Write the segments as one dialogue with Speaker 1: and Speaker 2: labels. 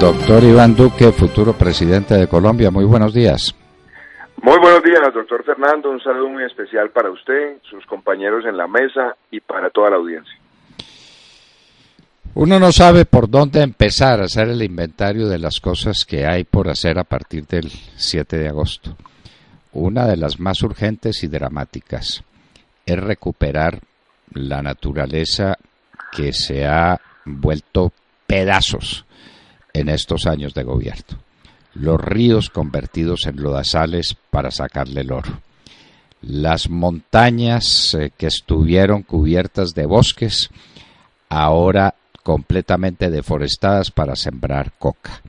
Speaker 1: Doctor Iván Duque, futuro presidente de Colombia, muy buenos días.
Speaker 2: Muy buenos días, doctor Fernando. Un saludo muy especial para usted, sus compañeros en la mesa y para toda la audiencia.
Speaker 1: Uno no sabe por dónde empezar a hacer el inventario de las cosas que hay por hacer a partir del 7 de agosto. Una de las más urgentes y dramáticas es recuperar la naturaleza que se ha vuelto pedazos en estos años de gobierno. Los ríos convertidos en lodazales para sacarle el oro. Las montañas eh, que estuvieron cubiertas de bosques ahora completamente deforestadas para sembrar coca.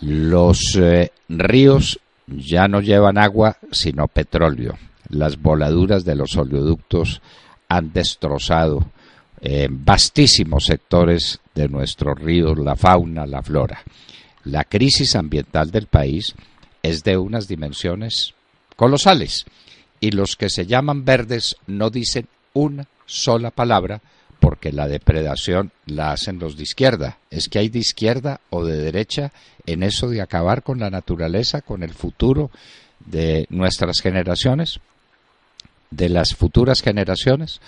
Speaker 1: Los eh, ríos ya no llevan agua sino petróleo. Las voladuras de los oleoductos han destrozado eh, vastísimos sectores de nuestros ríos, la fauna, la flora. La crisis ambiental del país es de unas dimensiones colosales y los que se llaman verdes no dicen una sola palabra porque la depredación la hacen los de izquierda. Es que hay de izquierda o de derecha en eso de acabar con la naturaleza, con el futuro de nuestras generaciones, de las futuras generaciones.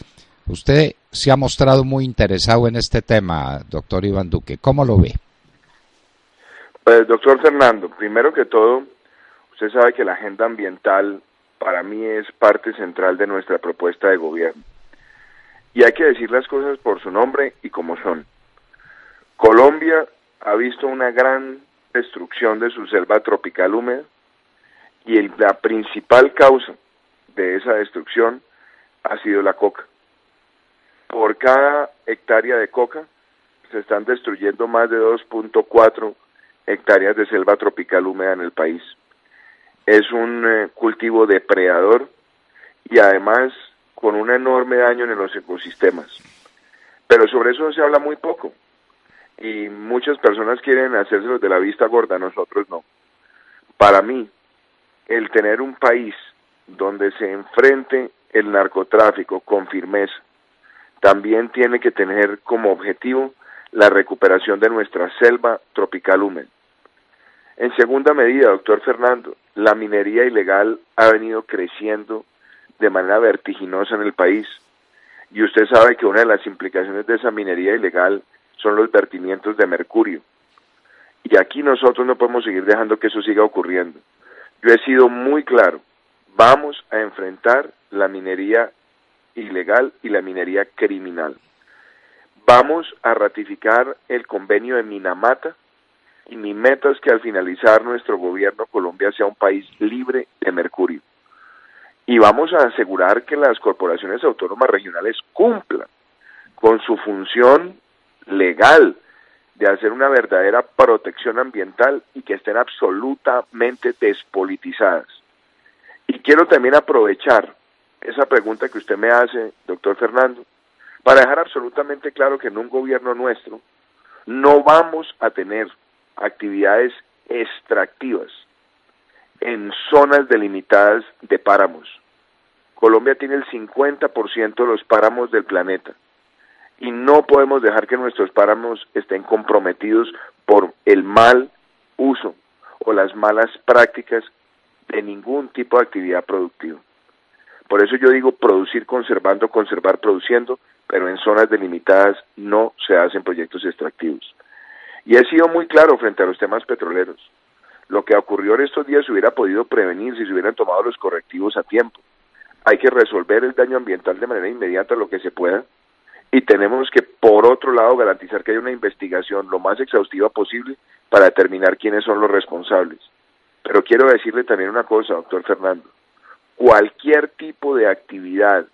Speaker 1: Usted se ha mostrado muy interesado en este tema, doctor Iván Duque. ¿Cómo lo ve?
Speaker 2: Pues, doctor Fernando, primero que todo, usted sabe que la agenda ambiental para mí es parte central de nuestra propuesta de gobierno. Y hay que decir las cosas por su nombre y como son. Colombia ha visto una gran destrucción de su selva tropical húmeda y la principal causa de esa destrucción ha sido la coca por cada hectárea de coca se están destruyendo más de 2.4 hectáreas de selva tropical húmeda en el país. Es un eh, cultivo depredador y además con un enorme daño en los ecosistemas. Pero sobre eso se habla muy poco y muchas personas quieren hacerse de la vista gorda, nosotros no. Para mí, el tener un país donde se enfrente el narcotráfico con firmeza, también tiene que tener como objetivo la recuperación de nuestra selva tropical húmeda. En segunda medida, doctor Fernando, la minería ilegal ha venido creciendo de manera vertiginosa en el país y usted sabe que una de las implicaciones de esa minería ilegal son los vertimientos de mercurio. Y aquí nosotros no podemos seguir dejando que eso siga ocurriendo. Yo he sido muy claro, vamos a enfrentar la minería ilegal y la minería criminal. Vamos a ratificar el convenio de Minamata y mi meta es que al finalizar nuestro gobierno Colombia sea un país libre de mercurio. Y vamos a asegurar que las corporaciones autónomas regionales cumplan con su función legal de hacer una verdadera protección ambiental y que estén absolutamente despolitizadas. Y quiero también aprovechar esa pregunta que usted me hace, doctor Fernando, para dejar absolutamente claro que en un gobierno nuestro no vamos a tener actividades extractivas en zonas delimitadas de páramos. Colombia tiene el 50% de los páramos del planeta y no podemos dejar que nuestros páramos estén comprometidos por el mal uso o las malas prácticas de ningún tipo de actividad productiva. Por eso yo digo producir conservando, conservar produciendo, pero en zonas delimitadas no se hacen proyectos extractivos. Y he sido muy claro frente a los temas petroleros. Lo que ocurrió en estos días se hubiera podido prevenir si se hubieran tomado los correctivos a tiempo. Hay que resolver el daño ambiental de manera inmediata lo que se pueda y tenemos que, por otro lado, garantizar que haya una investigación lo más exhaustiva posible para determinar quiénes son los responsables. Pero quiero decirle también una cosa, doctor Fernando cualquier tipo de actividad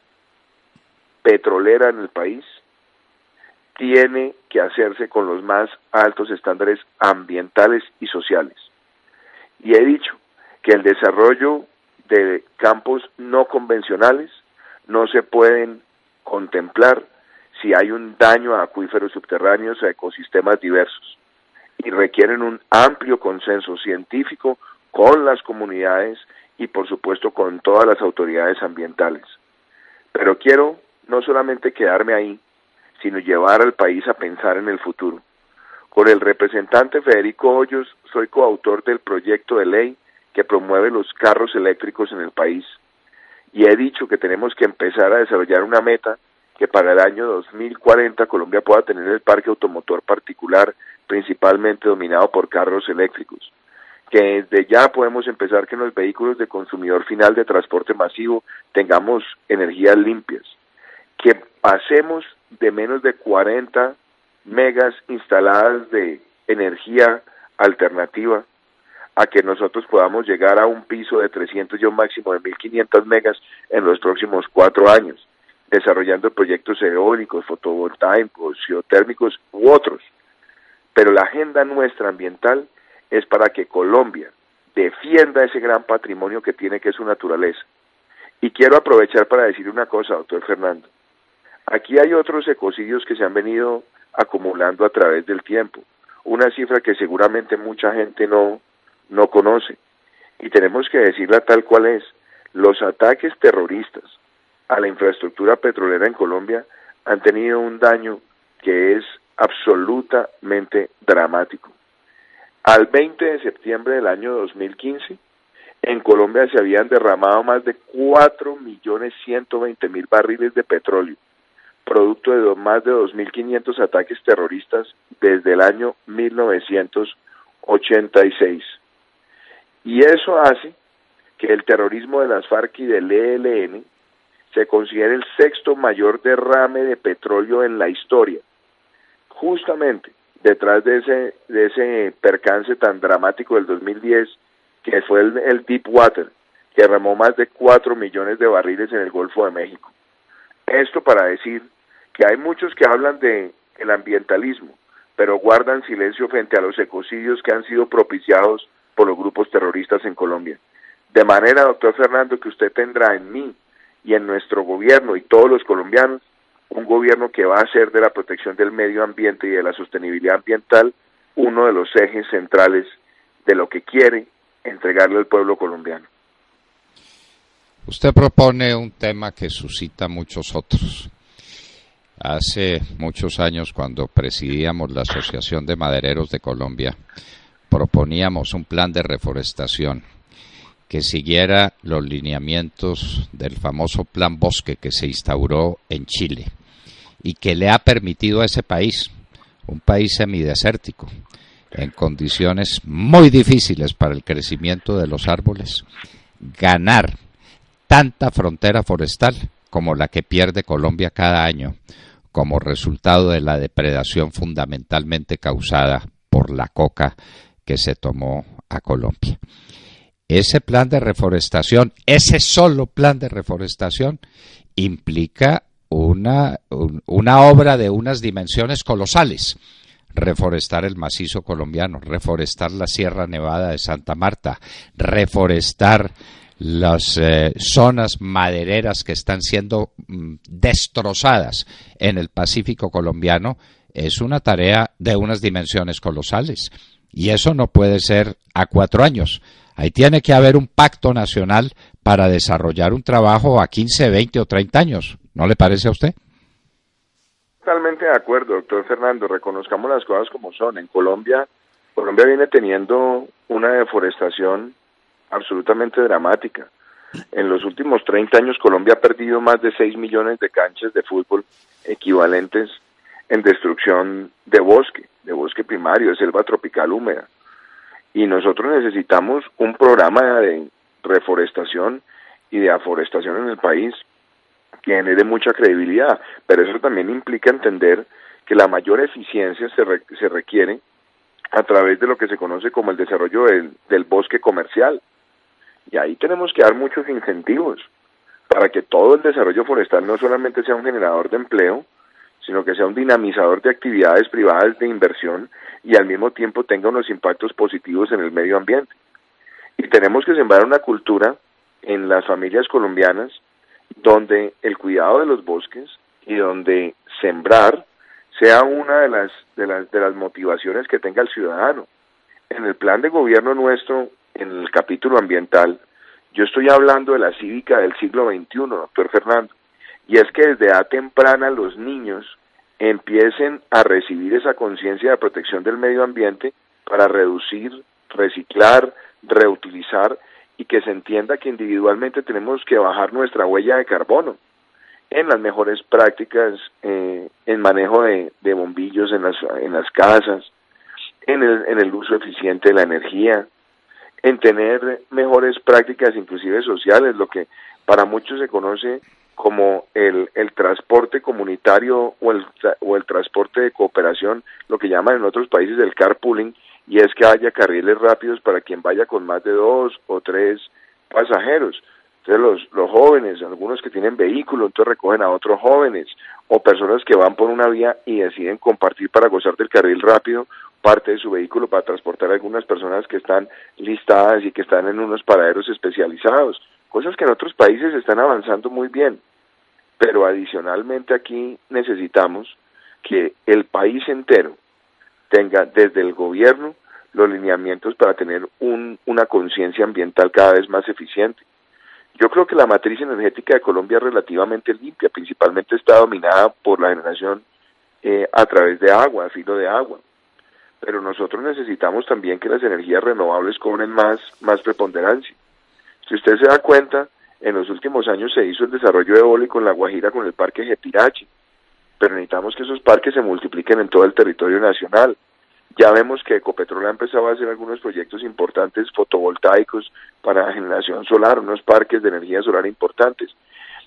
Speaker 2: petrolera en el país tiene que hacerse con los más altos estándares ambientales y sociales. Y he dicho que el desarrollo de campos no convencionales no se pueden contemplar si hay un daño a acuíferos subterráneos, a ecosistemas diversos, y requieren un amplio consenso científico con las comunidades y por supuesto con todas las autoridades ambientales. Pero quiero no solamente quedarme ahí, sino llevar al país a pensar en el futuro. Con el representante Federico Hoyos soy coautor del proyecto de ley que promueve los carros eléctricos en el país. Y he dicho que tenemos que empezar a desarrollar una meta que para el año 2040 Colombia pueda tener el parque automotor particular principalmente dominado por carros eléctricos. Que desde ya podemos empezar que en los vehículos de consumidor final de transporte masivo tengamos energías limpias. Que pasemos de menos de 40 megas instaladas de energía alternativa a que nosotros podamos llegar a un piso de 300 y un máximo de 1500 megas en los próximos cuatro años, desarrollando proyectos eólicos, fotovoltaicos, geotérmicos u otros. Pero la agenda nuestra ambiental es para que Colombia defienda ese gran patrimonio que tiene que es su naturaleza. Y quiero aprovechar para decir una cosa, doctor Fernando. Aquí hay otros ecocidios que se han venido acumulando a través del tiempo. Una cifra que seguramente mucha gente no, no conoce. Y tenemos que decirla tal cual es. Los ataques terroristas a la infraestructura petrolera en Colombia han tenido un daño que es absolutamente dramático. Al 20 de septiembre del año 2015, en Colombia se habían derramado más de 4.120.000 barriles de petróleo producto de más de 2.500 ataques terroristas desde el año 1986. Y eso hace que el terrorismo de las FARC y del ELN se considere el sexto mayor derrame de petróleo en la historia. Justamente detrás de ese, de ese percance tan dramático del 2010, que fue el, el Deepwater, que derramó más de 4 millones de barriles en el Golfo de México. Esto para decir que hay muchos que hablan de el ambientalismo, pero guardan silencio frente a los ecocidios que han sido propiciados por los grupos terroristas en Colombia. De manera, doctor Fernando, que usted tendrá en mí y en nuestro gobierno y todos los colombianos un gobierno que va a hacer de la protección del medio ambiente y de la sostenibilidad ambiental uno de los ejes centrales de lo que quiere entregarle al pueblo colombiano.
Speaker 1: Usted propone un tema que suscita muchos otros. Hace muchos años, cuando presidíamos la Asociación de Madereros de Colombia, proponíamos un plan de reforestación que siguiera los lineamientos del famoso Plan Bosque que se instauró en Chile y que le ha permitido a ese país, un país semidesértico, en condiciones muy difíciles para el crecimiento de los árboles, ganar tanta frontera forestal como la que pierde Colombia cada año como resultado de la depredación fundamentalmente causada por la coca que se tomó a Colombia. Ese plan de reforestación, ese solo plan de reforestación, implica una, una obra de unas dimensiones colosales. Reforestar el macizo colombiano, reforestar la Sierra Nevada de Santa Marta, reforestar las eh, zonas madereras que están siendo mm, destrozadas en el Pacífico colombiano es una tarea de unas dimensiones colosales. Y eso no puede ser a cuatro años. Ahí tiene que haber un pacto nacional para desarrollar un trabajo a 15, 20 o 30 años. ¿No le parece a usted?
Speaker 2: Totalmente de acuerdo, doctor Fernando. Reconozcamos las cosas como son. En Colombia, Colombia viene teniendo una deforestación absolutamente dramática. En los últimos 30 años Colombia ha perdido más de 6 millones de canchas de fútbol equivalentes en destrucción de bosque, de bosque primario, de selva tropical húmeda. Y nosotros necesitamos un programa de reforestación y de aforestación en el país genere mucha credibilidad, pero eso también implica entender que la mayor eficiencia se, se requiere a través de lo que se conoce como el desarrollo del bosque comercial. Y ahí tenemos que dar muchos incentivos para que todo el desarrollo forestal no solamente sea un generador de empleo, sino que sea un dinamizador de actividades privadas de inversión y al mismo tiempo tenga unos impactos positivos en el medio ambiente. Y tenemos que sembrar una cultura en las familias colombianas donde el cuidado de los bosques y donde sembrar sea una de las, de las, de las motivaciones que tenga el ciudadano. En el plan de gobierno nuestro en el capítulo ambiental, yo estoy hablando de la cívica del siglo XXI, doctor Fernando, y es que desde a temprana los niños empiecen a recibir esa conciencia de protección del medio ambiente para reducir, reciclar, reutilizar y que se entienda que individualmente tenemos que bajar nuestra huella de carbono en las mejores prácticas eh, en manejo de, bombillos en las, en las casas, en el, en el uso eficiente de la energía, en tener mejores prácticas inclusive sociales, lo que para muchos se conoce como el, el transporte comunitario o el, o el transporte de cooperación, lo que llaman en otros países el carpooling, y es que haya carriles rápidos para quien vaya con más de dos o tres pasajeros. Entonces los, los jóvenes, algunos que tienen vehículo, entonces recogen a otros jóvenes o personas que van por una vía y deciden compartir para gozar del carril rápido parte de su vehículo para transportar a algunas personas que están listadas y que están en unos paraderos especializados, cosas que en otros países están avanzando muy bien. Pero adicionalmente aquí necesitamos que el país entero tenga desde el gobierno los lineamientos para tener un, una conciencia ambiental cada vez más eficiente. Yo creo que la matriz energética de Colombia es relativamente limpia, principalmente está dominada por la generación eh, a través de agua, a filo de agua. Pero nosotros necesitamos también que las energías renovables cobren más, más preponderancia. Si usted se da cuenta, en los últimos años se hizo el desarrollo eólico en La Guajira con el parque Getirachi, pero necesitamos que esos parques se multipliquen en todo el territorio nacional. Ya vemos que Ecopetrol ha empezado a hacer algunos proyectos importantes fotovoltaicos para generación solar, unos parques de energía solar importantes,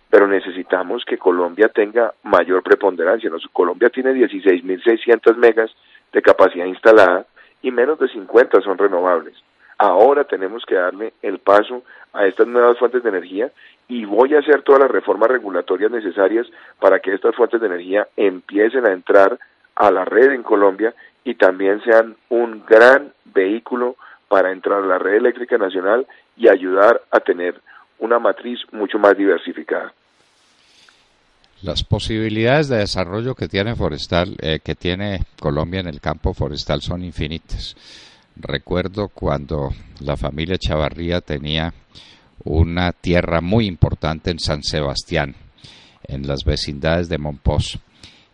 Speaker 2: pero necesitamos que Colombia tenga mayor preponderancia. Colombia tiene 16.600 megas de capacidad instalada y menos de 50 son renovables. Ahora tenemos que darle el paso a estas nuevas fuentes de energía y voy a hacer todas las reformas regulatorias necesarias para que estas fuentes de energía empiecen a entrar a la red en Colombia y también sean un gran vehículo para entrar a la red eléctrica nacional y ayudar a tener una matriz mucho más diversificada.
Speaker 1: Las posibilidades de desarrollo que tiene forestal, eh, que tiene Colombia en el campo forestal son infinitas. Recuerdo cuando la familia Chavarría tenía una tierra muy importante en San Sebastián, en las vecindades de Monpós,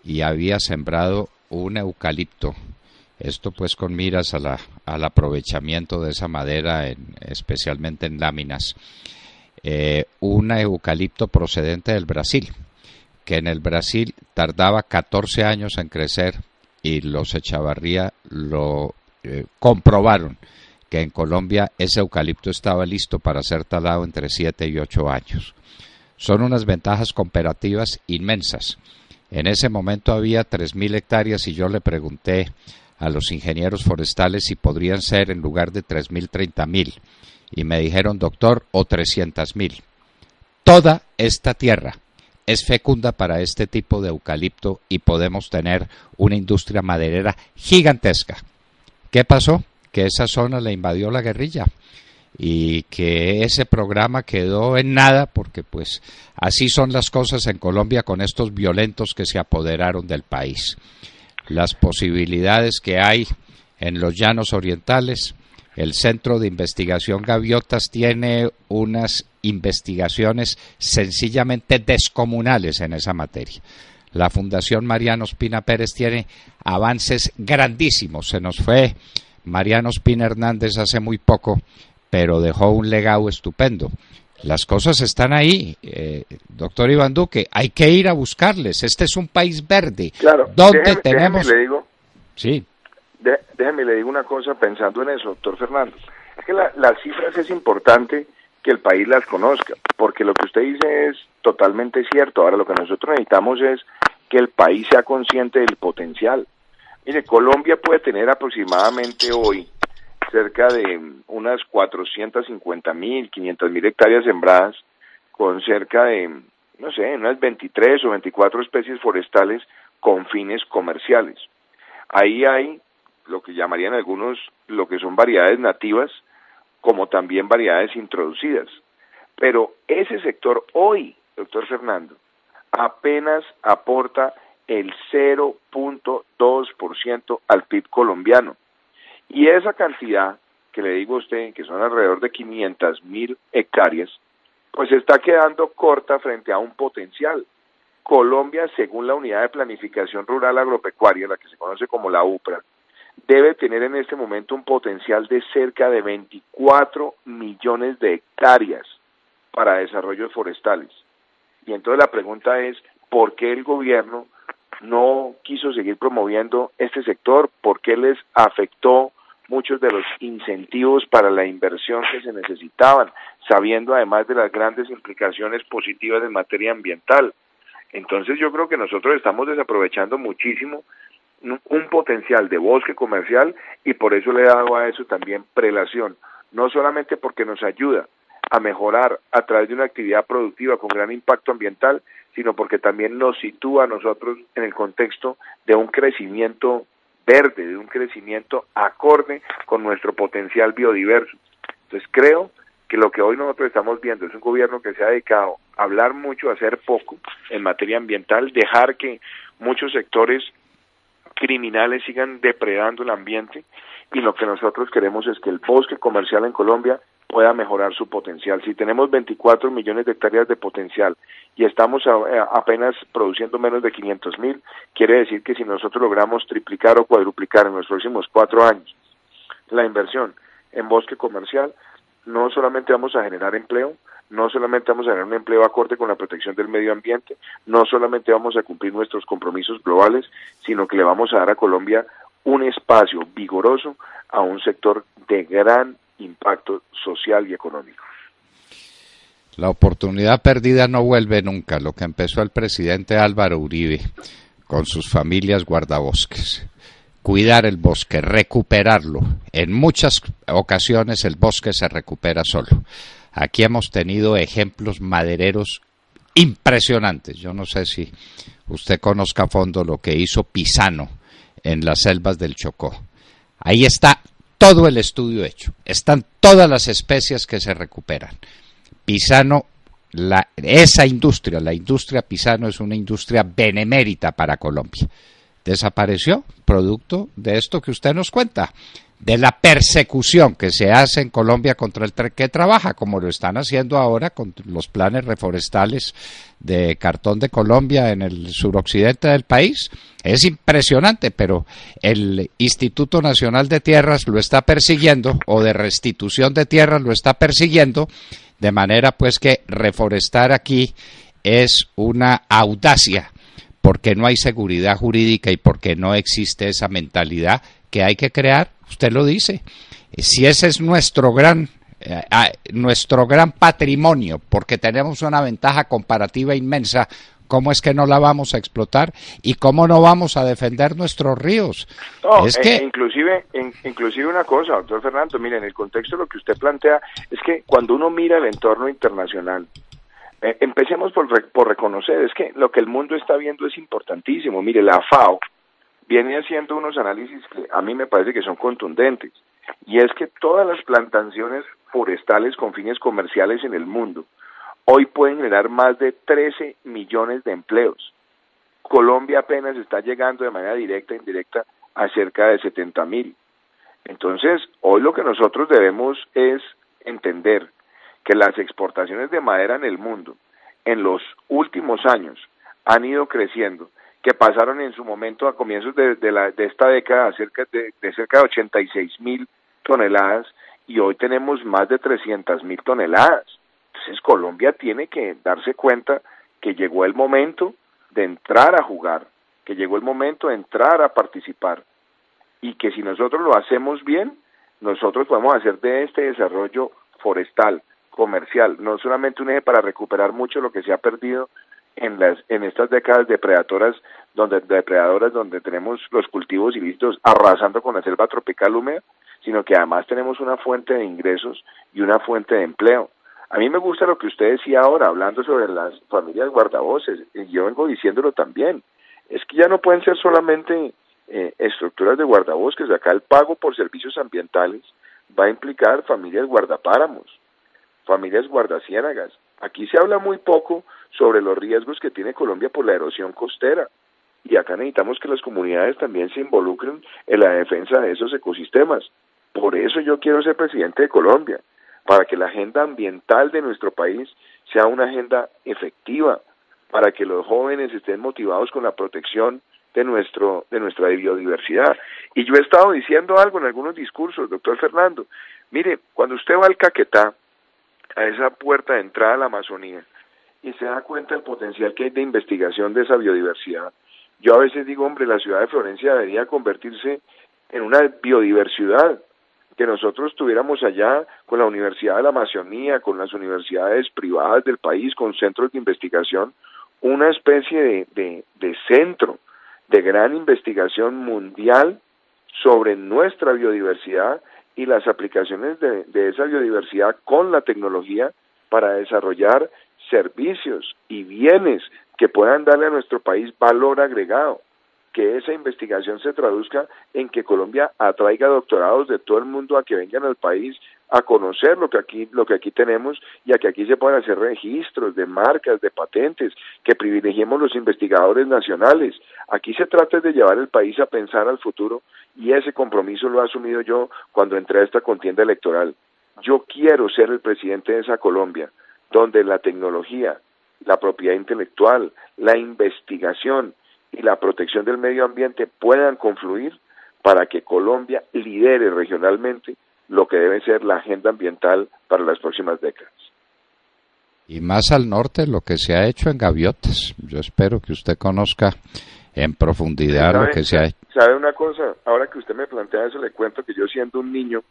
Speaker 1: y había sembrado un eucalipto esto pues con miras al aprovechamiento de esa madera, en, especialmente en láminas. Eh, un eucalipto procedente del Brasil, que en el Brasil tardaba 14 años en crecer y los Echavarría lo eh, comprobaron que en Colombia ese eucalipto estaba listo para ser talado entre 7 y 8 años. Son unas ventajas comparativas inmensas. En ese momento había 3.000 hectáreas y yo le pregunté a los ingenieros forestales si podrían ser en lugar de 3.000, 30.000. Y me dijeron, doctor, o 300.000. Toda esta tierra es fecunda para este tipo de eucalipto y podemos tener una industria maderera gigantesca. ¿Qué pasó? Que esa zona la invadió la guerrilla y que ese programa quedó en nada porque pues así son las cosas en Colombia con estos violentos que se apoderaron del país las posibilidades que hay en los llanos orientales. El Centro de Investigación Gaviotas tiene unas investigaciones sencillamente descomunales en esa materia. La Fundación Mariano Espina Pérez tiene avances grandísimos. Se nos fue Mariano Espina Hernández hace muy poco, pero dejó un legado estupendo. Las cosas están ahí, eh, doctor Iván Duque. Hay que ir a buscarles. Este es un país verde.
Speaker 2: Claro.
Speaker 1: Donde tenemos.
Speaker 2: le digo,
Speaker 1: sí.
Speaker 2: déjeme le digo una cosa pensando en eso, doctor Fernando. Es que las cifras es importante que el país las conozca, porque lo que usted dice es totalmente cierto. Ahora lo que nosotros necesitamos es que el país sea consciente del potencial. Mire, Colombia puede tener aproximadamente hoy cerca de unas 450 mil, 500 mil hectáreas sembradas, con cerca de, no sé, unas 23 o 24 especies forestales con fines comerciales. Ahí hay lo que llamarían algunos lo que son variedades nativas, como también variedades introducidas. Pero ese sector hoy, doctor Fernando, apenas aporta el 0.2% al PIB colombiano. Y esa cantidad que le digo a usted, que son alrededor de 500 mil hectáreas, pues está quedando corta frente a un potencial. Colombia, según la Unidad de Planificación Rural Agropecuaria, la que se conoce como la UPRA, debe tener en este momento un potencial de cerca de 24 millones de hectáreas para desarrollos forestales. Y entonces la pregunta es, ¿por qué el gobierno no quiso seguir promoviendo este sector? ¿Por qué les afectó muchos de los incentivos para la inversión que se necesitaban, sabiendo además de las grandes implicaciones positivas en materia ambiental? Entonces yo creo que nosotros estamos desaprovechando muchísimo un potencial de bosque comercial y por eso le he dado a eso también prelación, no solamente porque nos ayuda a mejorar a través de una actividad productiva con gran impacto ambiental, sino porque también nos sitúa a nosotros en el contexto de un crecimiento verde, de un crecimiento acorde con nuestro potencial biodiverso. Entonces creo que lo que hoy nosotros estamos viendo es un gobierno que se ha dedicado a hablar mucho, a hacer poco en materia ambiental, dejar que muchos sectores criminales sigan depredando el ambiente y lo que nosotros queremos es que el bosque comercial en Colombia pueda mejorar su potencial. Si tenemos 24 millones de hectáreas de potencial y estamos eh, apenas produciendo menos de 500 mil, quiere decir que si nosotros logramos triplicar o cuadruplicar en los próximos cuatro años la inversión en bosque comercial, no solamente vamos a generar empleo, no solamente vamos a generar un empleo acorde con la protección del medio ambiente, no solamente vamos a cumplir nuestros compromisos globales, sino que le vamos a dar a Colombia un espacio vigoroso a un sector de gran impacto social y económico.
Speaker 1: La oportunidad perdida no vuelve nunca, lo que empezó el presidente Álvaro Uribe con sus familias guardabosques cuidar el bosque, recuperarlo. En muchas ocasiones el bosque se recupera solo. Aquí hemos tenido ejemplos madereros impresionantes. Yo no sé si usted conozca a fondo lo que hizo Pisano en las selvas del Chocó. Ahí está todo el estudio hecho. Están todas las especies que se recuperan. Pisano, la, esa industria, la industria Pisano es una industria benemérita para Colombia desapareció producto de esto que usted nos cuenta, de la persecución que se hace en Colombia contra el que trabaja, como lo están haciendo ahora con los planes reforestales de cartón de Colombia en el suroccidente del país. Es impresionante, pero el Instituto Nacional de Tierras lo está persiguiendo, o de restitución de tierras lo está persiguiendo, de manera pues que reforestar aquí es una audacia porque no hay seguridad jurídica y porque no existe esa mentalidad que hay que crear, usted lo dice. Si ese es nuestro gran eh, nuestro gran patrimonio, porque tenemos una ventaja comparativa inmensa, ¿cómo es que no la vamos a explotar y cómo no vamos a defender nuestros ríos?
Speaker 2: es que... Eh, inclusive, inclusive una cosa, doctor Fernando, mire, en el contexto de lo que usted plantea, es que cuando uno mira el entorno internacional, eh, empecemos por, por reconocer, es que lo que el mundo está viendo es importantísimo. Mire, la FAO viene haciendo unos análisis que a mí me parece que son contundentes, y es que todas las plantaciones forestales con fines comerciales en el mundo hoy pueden generar más de 13 millones de empleos. Colombia apenas está llegando de manera directa e indirecta a cerca de 70 mil. Entonces, hoy lo que nosotros debemos es entender que las exportaciones de madera en el mundo en los últimos años han ido creciendo, que pasaron en su momento a comienzos de, esta década cerca de, cerca de 86 mil toneladas y hoy tenemos más de 300 mil toneladas. Entonces Colombia tiene que darse cuenta que llegó el momento de entrar a jugar, que llegó el momento de entrar a participar y que si nosotros lo hacemos bien, nosotros podemos hacer de este desarrollo forestal, comercial, no solamente un eje para recuperar mucho lo que se ha perdido en las en estas décadas depredadoras donde depredadoras donde tenemos los cultivos ilícitos arrasando con la selva tropical húmeda, sino que además tenemos una fuente de ingresos y una fuente de empleo. A mí me gusta lo que usted decía ahora, hablando sobre las familias guardavoces, y yo vengo diciéndolo también, es que ya no pueden ser solamente eh, estructuras de guardabosques, acá el pago por servicios ambientales va a implicar familias guardapáramos, familias guardaciénagas. Aquí se habla muy poco sobre los riesgos que tiene Colombia por la erosión costera. Y acá necesitamos que las comunidades también se involucren en la defensa de esos ecosistemas. Por eso yo quiero ser presidente de Colombia, para que la agenda ambiental de nuestro país sea una agenda efectiva, para que los jóvenes estén motivados con la protección de nuestro de nuestra biodiversidad. Y yo he estado diciendo algo en algunos discursos, doctor Fernando. Mire, cuando usted va al Caquetá, a esa puerta de entrada a la Amazonía, y se da cuenta del potencial que hay de investigación de esa biodiversidad, yo a veces digo, hombre, la ciudad de Florencia debería convertirse en una biodiversidad que nosotros tuviéramos allá con la Universidad de la Amazonía, con las universidades privadas del país, con centros de investigación, una especie de, de, centro de gran investigación mundial sobre nuestra biodiversidad y las aplicaciones de, esa biodiversidad con la tecnología para desarrollar servicios y bienes que puedan darle a nuestro país valor agregado. Que esa investigación se traduzca en que Colombia atraiga doctorados de todo el mundo a que vengan al país a conocer lo que aquí lo que aquí tenemos y a que aquí se puedan hacer registros de marcas, de patentes, que privilegiemos los investigadores nacionales. Aquí se trata de llevar el país a pensar al futuro y ese compromiso lo he asumido yo cuando entré a esta contienda electoral. Yo quiero ser el presidente de esa Colombia, donde la tecnología, la propiedad intelectual, la investigación, y la protección del medio ambiente puedan confluir para que Colombia lidere regionalmente lo que debe ser la agenda ambiental para las próximas décadas.
Speaker 1: Y más al norte lo que se ha hecho en Gaviotas. Yo espero que usted conozca en profundidad lo que se ha hecho.
Speaker 2: ¿Sabe una cosa? Ahora que usted me plantea eso, le cuento que yo siendo un niño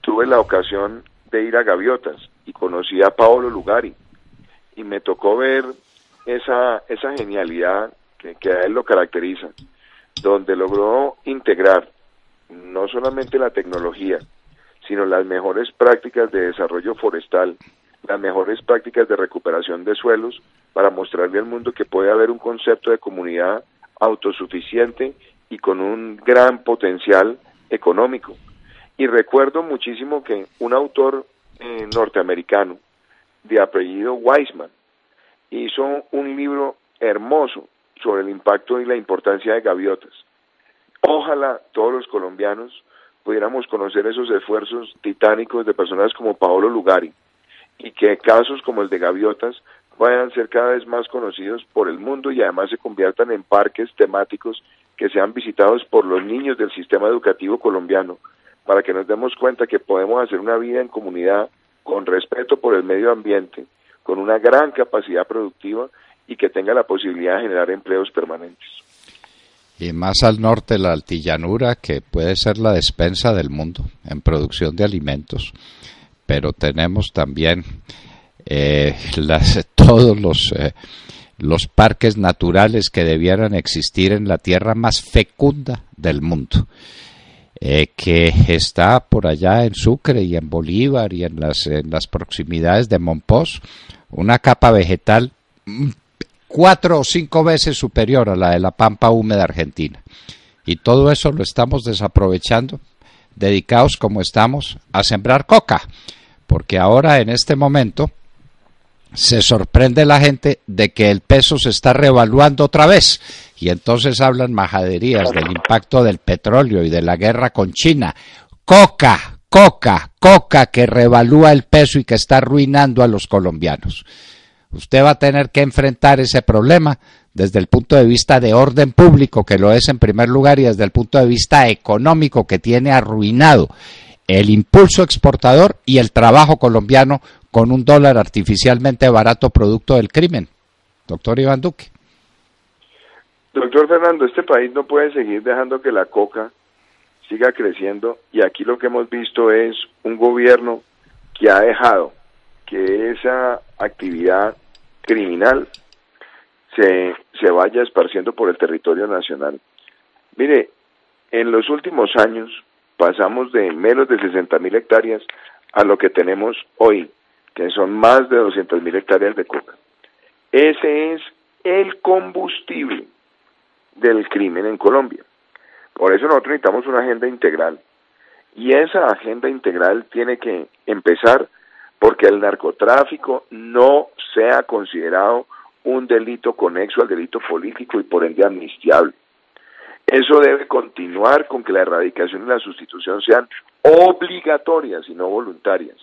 Speaker 2: tuve la ocasión de ir a Gaviotas y conocí a Paolo Lugari y me tocó ver esa, esa genialidad que, a él lo caracteriza, donde logró integrar no solamente la tecnología, sino las mejores prácticas de desarrollo forestal, las mejores prácticas de recuperación de suelos, para mostrarle al mundo que puede haber un concepto de comunidad autosuficiente y con un gran potencial económico. Y recuerdo muchísimo que un autor eh, norteamericano de apellido Weisman hizo un libro hermoso sobre el impacto y la importancia de gaviotas. Ojalá todos los colombianos pudiéramos conocer esos esfuerzos titánicos de personas como Paolo Lugari y que casos como el de gaviotas puedan ser cada vez más conocidos por el mundo y además se conviertan en parques temáticos que sean visitados por los niños del sistema educativo colombiano para que nos demos cuenta que podemos hacer una vida en comunidad con respeto por el medio ambiente, con una gran capacidad productiva y que tenga la posibilidad de generar empleos permanentes.
Speaker 1: Y más al norte la altillanura, que puede ser la despensa del mundo en producción de alimentos, pero tenemos también eh, todos los, eh, los parques naturales que debieran existir en la tierra más fecunda del mundo. Eh, que está por allá en Sucre y en Bolívar y en las, en las proximidades de Monpós, una capa vegetal cuatro o cinco veces superior a la de la pampa húmeda argentina. Y todo eso lo estamos desaprovechando, dedicados como estamos a sembrar coca, porque ahora en este momento se sorprende la gente de que el peso se está revaluando otra vez y entonces hablan majaderías del impacto del petróleo y de la guerra con China. Coca, coca, coca que revalúa el peso y que está arruinando a los colombianos. Usted va a tener que enfrentar ese problema desde el punto de vista de orden público, que lo es en primer lugar, y desde el punto de vista económico, que tiene arruinado el impulso exportador y el trabajo colombiano con un dólar artificialmente barato producto del crimen. Doctor Iván Duque.
Speaker 2: Doctor Fernando, este país no puede seguir dejando que la coca siga creciendo y aquí lo que hemos visto es un gobierno que ha dejado esa actividad criminal se, se vaya esparciendo por el territorio nacional. Mire, en los últimos años pasamos de menos de 60 mil hectáreas a lo que tenemos hoy, que son más de 200 mil hectáreas de coca. Ese es el combustible del crimen en Colombia. Por eso nosotros necesitamos una agenda integral. Y esa agenda integral tiene que empezar porque el narcotráfico no sea considerado un delito conexo al delito político y por ende amnistiable. Eso debe continuar con que la erradicación y la sustitución sean obligatorias y no voluntarias.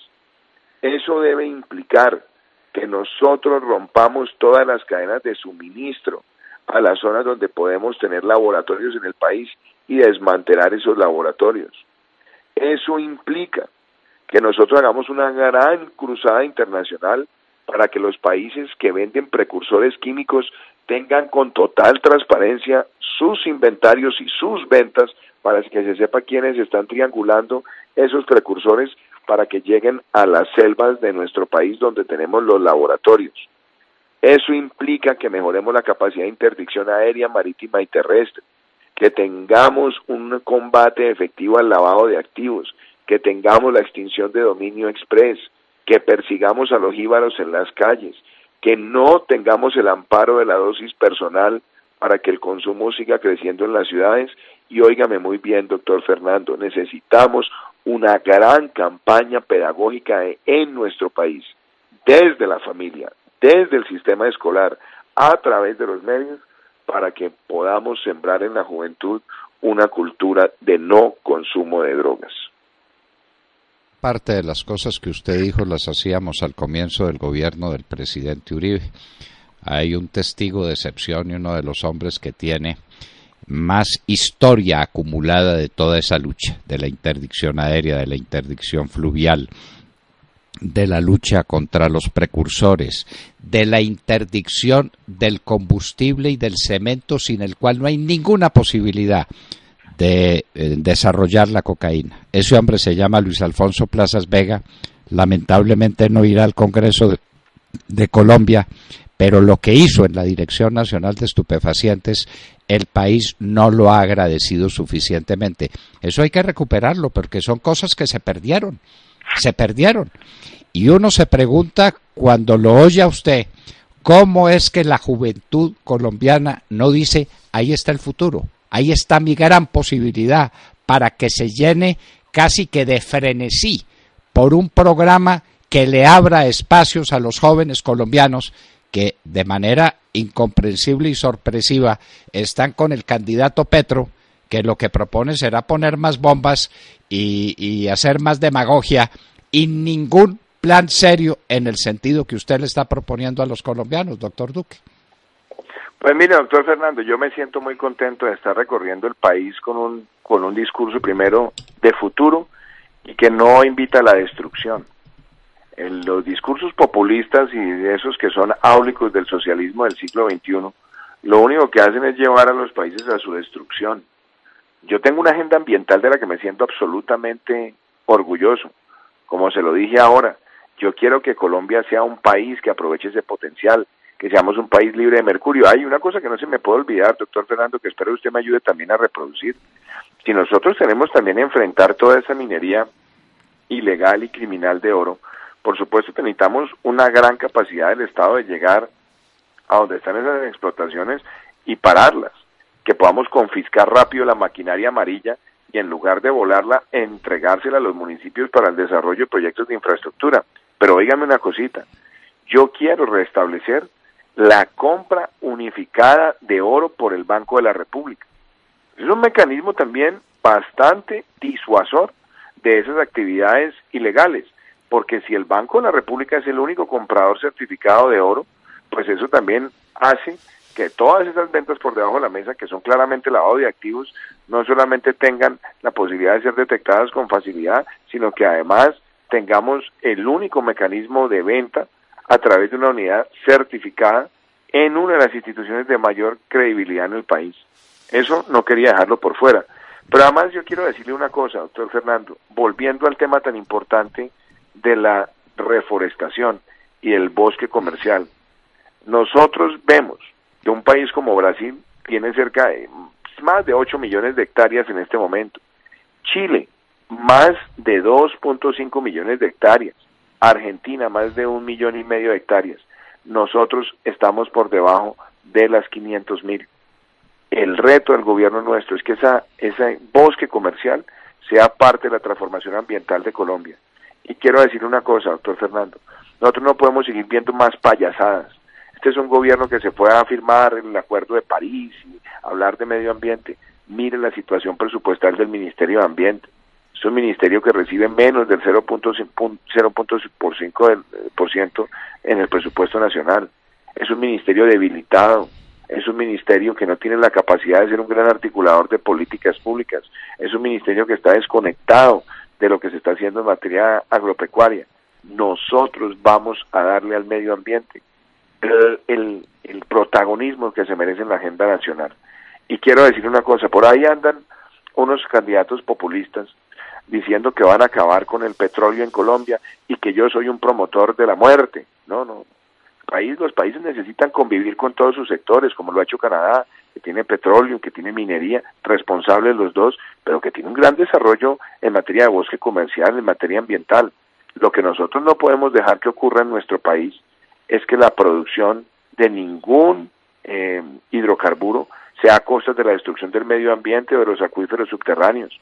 Speaker 2: Eso debe implicar que nosotros rompamos todas las cadenas de suministro a las zonas donde podemos tener laboratorios en el país y desmantelar esos laboratorios. Eso implica que nosotros hagamos una gran cruzada internacional para que los países que venden precursores químicos tengan con total transparencia sus inventarios y sus ventas para que se sepa quiénes están triangulando esos precursores para que lleguen a las selvas de nuestro país donde tenemos los laboratorios. Eso implica que mejoremos la capacidad de interdicción aérea, marítima y terrestre, que tengamos un combate efectivo al lavado de activos, que tengamos la extinción de dominio express, que persigamos a los jíbaros en las calles, que no tengamos el amparo de la dosis personal para que el consumo siga creciendo en las ciudades. Y óigame muy bien, doctor Fernando, necesitamos una gran campaña pedagógica en nuestro país, desde la familia, desde el sistema escolar, a través de los medios, para que podamos sembrar en la juventud una cultura de no consumo de drogas
Speaker 1: parte de las cosas que usted dijo las hacíamos al comienzo del gobierno del presidente Uribe. Hay un testigo de excepción y uno de los hombres que tiene más historia acumulada de toda esa lucha, de la interdicción aérea, de la interdicción fluvial, de la lucha contra los precursores, de la interdicción del combustible y del cemento sin el cual no hay ninguna posibilidad de eh, desarrollar la cocaína. Ese hombre se llama Luis Alfonso Plazas Vega, lamentablemente no irá al Congreso de, de Colombia, pero lo que hizo en la Dirección Nacional de Estupefacientes, el país no lo ha agradecido suficientemente. Eso hay que recuperarlo, porque son cosas que se perdieron, se perdieron. Y uno se pregunta cuando lo oye a usted, ¿cómo es que la juventud colombiana no dice, ahí está el futuro? Ahí está mi gran posibilidad para que se llene casi que de frenesí por un programa que le abra espacios a los jóvenes colombianos que de manera incomprensible y sorpresiva están con el candidato Petro, que lo que propone será poner más bombas y, hacer más demagogia y ningún plan serio en el sentido que usted le está proponiendo a los colombianos, doctor Duque.
Speaker 2: Pues mire, doctor Fernando, yo me siento muy contento de estar recorriendo el país con un, con un discurso primero de futuro y que no invita a la destrucción. En los discursos populistas y esos que son áulicos del socialismo del siglo XXI, lo único que hacen es llevar a los países a su destrucción. Yo tengo una agenda ambiental de la que me siento absolutamente orgulloso. Como se lo dije ahora, yo quiero que Colombia sea un país que aproveche ese potencial, que seamos un país libre de mercurio. Hay una cosa que no se me puede olvidar, doctor Fernando, que espero usted me ayude también a reproducir. Si nosotros tenemos también enfrentar toda esa minería ilegal y criminal de oro, por supuesto necesitamos una gran capacidad del Estado de llegar a donde están esas explotaciones y pararlas, que podamos confiscar rápido la maquinaria amarilla y en lugar de volarla, entregársela a los municipios para el desarrollo de proyectos de infraestructura. Pero oígame una cosita, yo quiero restablecer la compra unificada de oro por el Banco de la República. Es un mecanismo también bastante disuasor de esas actividades ilegales, porque si el Banco de la República es el único comprador certificado de oro, pues eso también hace que todas esas ventas por debajo de la mesa, que son claramente lavado de activos, no solamente tengan la posibilidad de ser detectadas con facilidad, sino que además tengamos el único mecanismo de venta a través de una unidad certificada en una de las instituciones de mayor credibilidad en el país. Eso no quería dejarlo por fuera. Pero además yo quiero decirle una cosa, doctor Fernando, volviendo al tema tan importante de la reforestación y el bosque comercial. Nosotros vemos que un país como Brasil tiene cerca de más de 8 millones de hectáreas en este momento. Chile, más de 2.5 millones de hectáreas. Argentina más de un millón y medio de hectáreas. Nosotros estamos por debajo de las 500 mil. El reto del gobierno nuestro es que esa, ese bosque comercial sea parte de la transformación ambiental de Colombia. Y quiero decir una cosa, doctor Fernando, nosotros no podemos seguir viendo más payasadas. Este es un gobierno que se fue a firmar el Acuerdo de París y hablar de medio ambiente. Mire la situación presupuestal del Ministerio de Ambiente. Es un ministerio que recibe menos del 0.5% en el presupuesto nacional. Es un ministerio debilitado, es un ministerio que no tiene la capacidad de ser un gran articulador de políticas públicas, es un ministerio que está desconectado de lo que se está haciendo en materia agropecuaria. Nosotros vamos a darle al medio ambiente el protagonismo que se merece en la agenda nacional. Y quiero decir una cosa, por ahí andan unos candidatos populistas diciendo que van a acabar con el petróleo en Colombia y que yo soy un promotor de la muerte. No, no, país, los países necesitan convivir con todos sus sectores, como lo ha hecho Canadá, que tiene petróleo, que tiene minería, responsables los dos, pero que tiene un gran desarrollo en materia de bosque comercial, en materia ambiental. Lo que nosotros no podemos dejar que ocurra en nuestro país es que la producción de ningún eh, hidrocarburo sea a costa de la destrucción del medio ambiente o de los acuíferos subterráneos.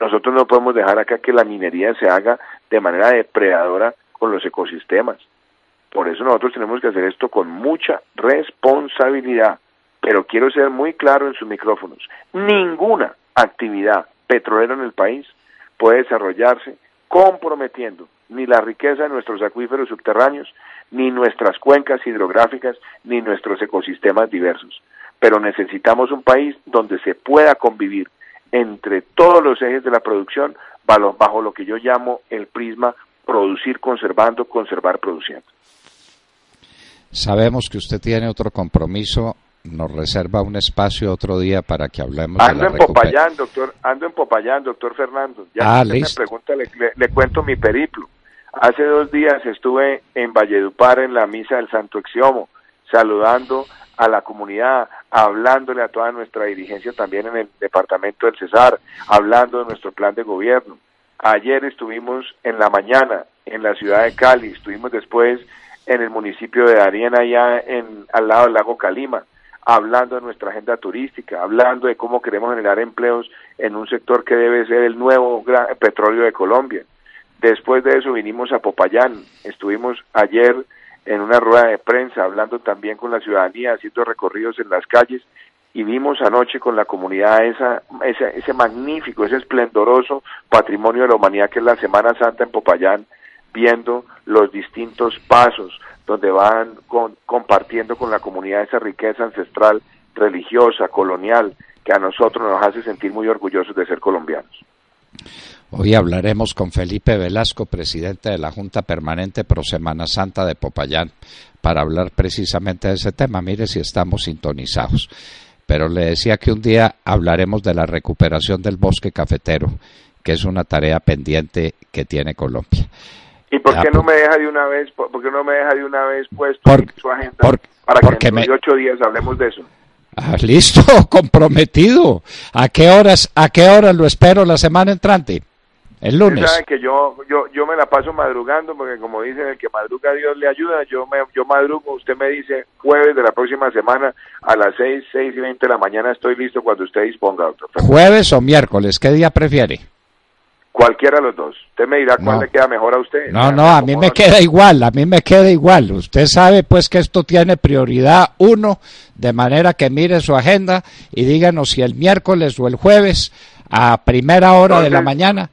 Speaker 2: Nosotros no podemos dejar acá que la minería se haga de manera depredadora con los ecosistemas. Por eso nosotros tenemos que hacer esto con mucha responsabilidad. Pero quiero ser muy claro en sus micrófonos. Ninguna actividad petrolera en el país puede desarrollarse comprometiendo ni la riqueza de nuestros acuíferos subterráneos, ni nuestras cuencas hidrográficas, ni nuestros ecosistemas diversos. Pero necesitamos un país donde se pueda convivir entre todos los ejes de la producción bajo lo que yo llamo el prisma producir conservando, conservar produciendo.
Speaker 1: Sabemos que usted tiene otro compromiso. Nos reserva un espacio otro día para que hablemos
Speaker 2: ando
Speaker 1: de la
Speaker 2: en Popayán, doctor, ando en Popayán, doctor Fernando. Ya
Speaker 1: ah,
Speaker 2: me pregunta, le, cuento mi periplo. Hace dos días estuve en Valledupar en la misa del Santo Exiomo, saludando a la comunidad, hablándole a toda nuestra dirigencia también en el departamento del Cesar, hablando de nuestro plan de gobierno. Ayer estuvimos en la mañana en la ciudad de Cali, estuvimos después en el municipio de Darien, allá en, al lado del lago Calima, hablando de nuestra agenda turística, hablando de cómo queremos generar empleos en un sector que debe ser el nuevo petróleo de Colombia. Después de eso vinimos a Popayán, estuvimos ayer en una rueda de prensa hablando también con la ciudadanía, haciendo recorridos en las calles y vimos anoche con la comunidad esa, ese, ese magnífico, ese esplendoroso patrimonio de la humanidad que es la Semana Santa en Popayán, viendo los distintos pasos donde van compartiendo con la comunidad esa riqueza ancestral, religiosa, colonial, que a nosotros nos hace sentir muy orgullosos de ser colombianos.
Speaker 1: Hoy hablaremos con Felipe Velasco, presidente de la Junta Permanente Pro Semana Santa de Popayán, para hablar precisamente de ese tema. Mire si estamos sintonizados. Pero le decía que un día hablaremos de la recuperación del bosque cafetero, que es una tarea pendiente que tiene Colombia.
Speaker 2: ¿Y por qué no me deja de una vez, por, qué no me deja de una vez puesto en su agenda para que en ocho días hablemos de eso?
Speaker 1: Ah, listo, comprometido. ¿A qué horas, a qué horas lo espero la semana entrante? El lunes.
Speaker 2: Saben que yo, yo, yo me la paso madrugando porque como dicen, el que madruga Dios le ayuda. Yo me, yo madrugo, usted me dice jueves de la próxima semana a las seis, seis y veinte de la mañana estoy listo cuando usted disponga, doctor.
Speaker 1: ¿Jueves o miércoles? ¿Qué día prefiere?
Speaker 2: Cualquiera de los dos. Usted me dirá cuál le queda mejor a usted.
Speaker 1: No, no, a mí me queda igual, a mí me queda igual. Usted sabe pues que esto tiene prioridad uno, de manera que mire su agenda y díganos si el miércoles o el jueves a primera hora de la mañana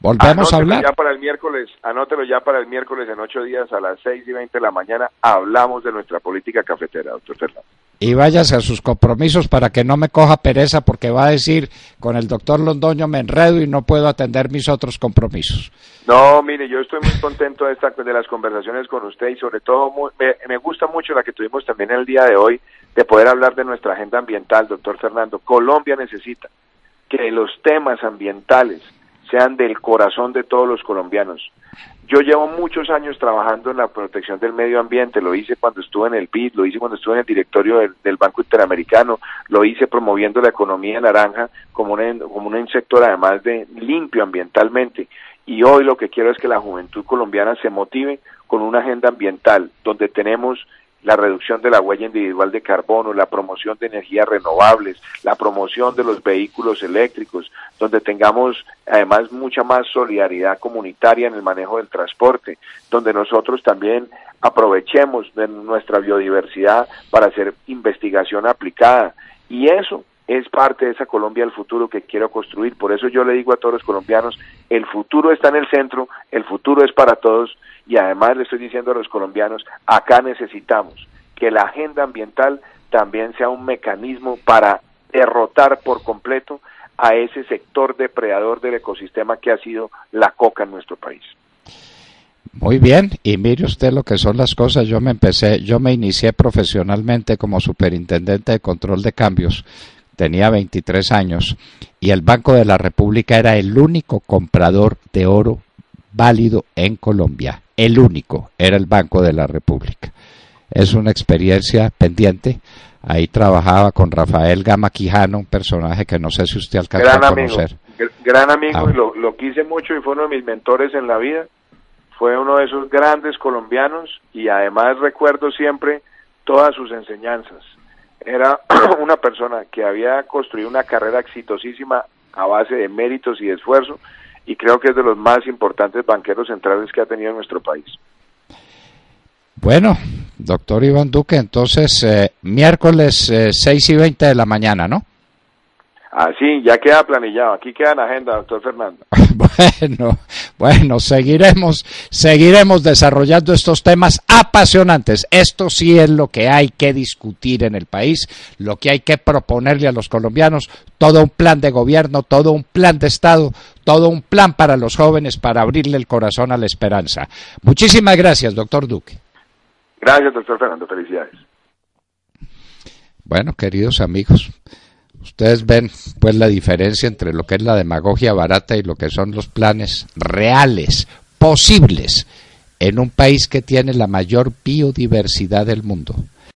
Speaker 1: volvemos a hablar.
Speaker 2: Ya para el miércoles, anótelo ya para el miércoles en ocho días a las seis y veinte de la mañana hablamos de nuestra política cafetera, doctor Fernando
Speaker 1: y váyase a sus compromisos para que no me coja pereza porque va a decir con el doctor Londoño me enredo y no puedo atender mis otros compromisos.
Speaker 2: No, mire, yo estoy muy contento de, esta, de las conversaciones con usted y sobre todo me, me gusta mucho la que tuvimos también el día de hoy de poder hablar de nuestra agenda ambiental, doctor Fernando. Colombia necesita que los temas ambientales sean del corazón de todos los colombianos. Yo llevo muchos años trabajando en la protección del medio ambiente, lo hice cuando estuve en el BID, lo hice cuando estuve en el directorio del, Banco Interamericano, lo hice promoviendo la economía naranja como un, como un sector además de limpio ambientalmente. Y hoy lo que quiero es que la juventud colombiana se motive con una agenda ambiental donde tenemos la reducción de la huella individual de carbono, la promoción de energías renovables, la promoción de los vehículos eléctricos, donde tengamos además mucha más solidaridad comunitaria en el manejo del transporte, donde nosotros también aprovechemos de nuestra biodiversidad para hacer investigación aplicada. Y eso es parte de esa Colombia del futuro que quiero construir. Por eso yo le digo a todos los colombianos, el futuro está en el centro, el futuro es para todos y además le estoy diciendo a los colombianos, acá necesitamos que la agenda ambiental también sea un mecanismo para derrotar por completo a ese sector depredador del ecosistema que ha sido la coca en nuestro país.
Speaker 1: Muy bien, y mire usted lo que son las cosas. Yo me empecé, yo me inicié profesionalmente como superintendente de control de cambios. Tenía 23 años y el Banco de la República era el único comprador de oro válido en Colombia. El único era el Banco de la República. Es una experiencia pendiente. Ahí trabajaba con Rafael Gama Quijano, un personaje que no sé si usted alcanzó a conocer.
Speaker 2: gran amigo, ah. y lo, lo quise mucho y fue uno de mis mentores en la vida fue uno de esos grandes colombianos y además recuerdo siempre todas sus enseñanzas. Era una persona que había construido una carrera exitosísima a base de méritos y esfuerzo y creo que es de los más importantes banqueros centrales que ha tenido nuestro país.
Speaker 1: Bueno, doctor Iván Duque, entonces eh, miércoles eh, 6 y 20 de la mañana, ¿no?
Speaker 2: Así, ya queda planillado. Aquí queda en agenda, doctor Fernando.
Speaker 1: bueno, bueno, seguiremos, seguiremos desarrollando estos temas apasionantes. Esto sí es lo que hay que discutir en el país, lo que hay que proponerle a los colombianos, todo un plan de gobierno, todo un plan de Estado, todo un plan para los jóvenes para abrirle el corazón a la esperanza. Muchísimas gracias, doctor Duque.
Speaker 2: Gracias, doctor Fernando. Felicidades.
Speaker 1: Bueno, queridos amigos. Ustedes ven pues la diferencia entre lo que es la demagogia barata y lo que son los planes reales, posibles, en un país que tiene la mayor biodiversidad del mundo.